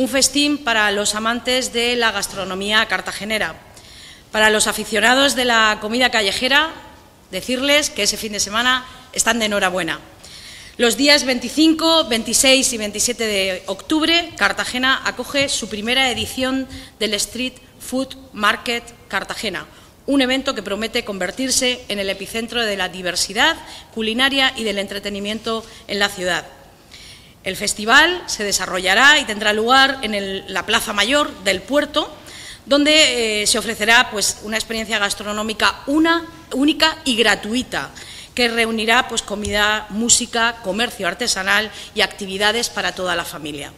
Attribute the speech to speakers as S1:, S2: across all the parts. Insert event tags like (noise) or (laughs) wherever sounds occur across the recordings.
S1: Un festín para los amantes de la gastronomía cartagenera. Para los aficionados de la comida callejera, decirles que ese fin de semana están de enhorabuena. Los días 25, 26 y 27 de octubre, Cartagena acoge su primera edición del Street Food Market Cartagena, un evento que promete convertirse en el epicentro de la diversidad culinaria y del entretenimiento en la ciudad. El festival se desarrollará y tendrá lugar en la Plaza Mayor del puerto, donde eh, se ofrecerá pues, una experiencia gastronómica única y gratuita que reunirá pues, comida, música, comercio artesanal y actividades para toda la familia.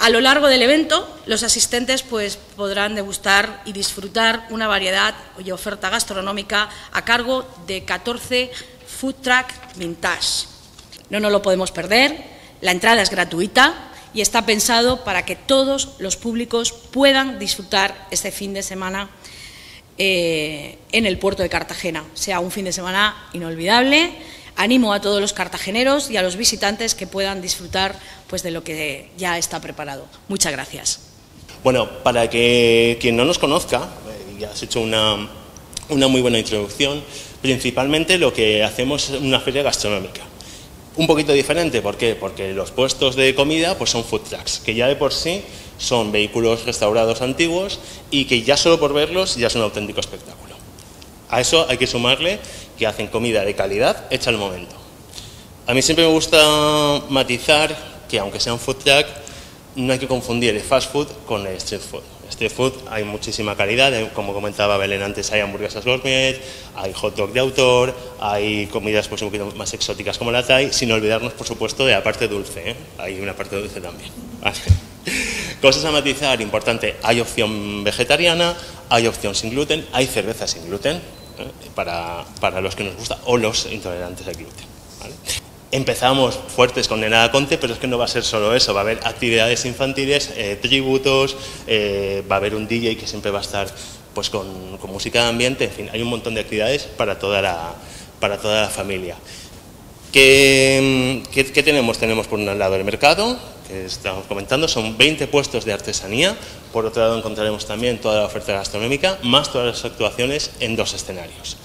S1: A lo largo del evento, los asistentes pues, podrán degustar y disfrutar una variedad y oferta gastronómica a cargo de 14 Food Truck Vintage. No nos lo podemos perder, la entrada es gratuita y está pensado para que todos los públicos puedan disfrutar este fin de semana eh, en el puerto de Cartagena. Sea un fin de semana inolvidable. Animo a todos los cartageneros y a los visitantes que puedan disfrutar pues, de lo que ya está preparado. Muchas gracias.
S2: Bueno, para que quien no nos conozca, eh, ya has hecho una, una muy buena introducción, principalmente lo que hacemos es una feria gastronómica. Un poquito diferente, ¿por qué? Porque los puestos de comida pues son food trucks, que ya de por sí son vehículos restaurados antiguos y que ya solo por verlos ya es un auténtico espectáculo. A eso hay que sumarle que hacen comida de calidad hecha al momento. A mí siempre me gusta matizar que aunque sea un food truck, no hay que confundir el fast food con el street food. Street food hay muchísima calidad, eh, como comentaba Belén antes, hay hamburguesas gourmet, hay hot dog de autor, hay comidas pues, un poquito más exóticas como la Thai, sin olvidarnos, por supuesto, de la parte dulce. ¿eh? Hay una parte dulce también. (laughs) Cosas a matizar, importante, hay opción vegetariana, hay opción sin gluten, hay cerveza sin gluten, ¿eh? para, para, los que nos gusta, o los intolerantes al gluten. Empezamos fuertes con Nenada Conte, pero es que no va a ser solo eso, va a haber actividades infantiles, eh, tributos, eh, va a haber un DJ que siempre va a estar pues, con, música de ambiente, en fin, hay un montón de actividades para toda la, para toda la familia. ¿Qué, qué, qué tenemos? Tenemos por un lado el mercado, que estamos comentando, son 20 puestos de artesanía, por otro lado encontraremos también toda la oferta gastronómica, más todas las actuaciones en dos escenarios.